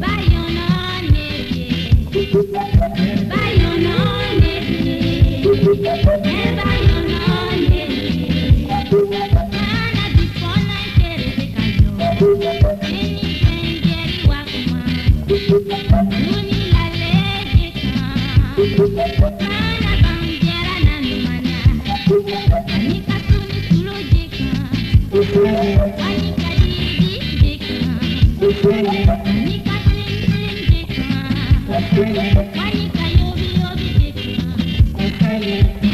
Bye. báyọ̀ náà lè ṣe ẹ báyọ̀ náà lè ṣe ara ti fọ́ láì kéré ṣe kàjọ ẹni fẹ́ǹgẹ̀rì wà kùmà lóní lálẹ́ ẹ̀jẹ̀ kan ara bàǹgẹ̀rà nànú. Thank you.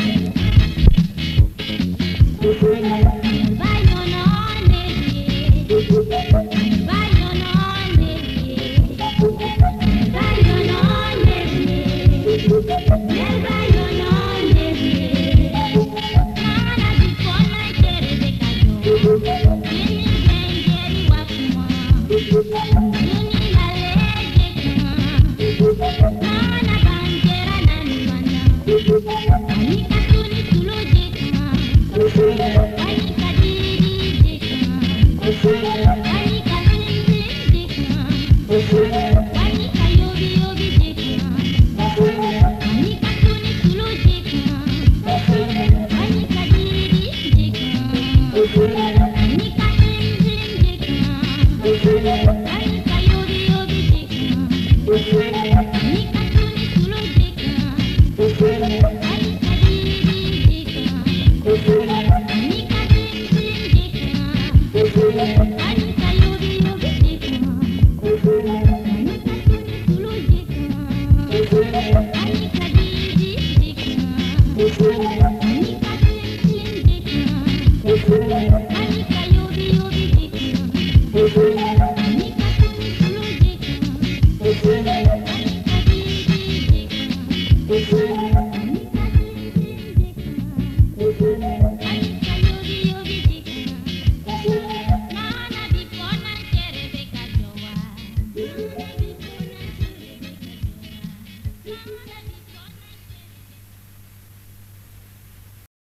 Thank you. Thank you.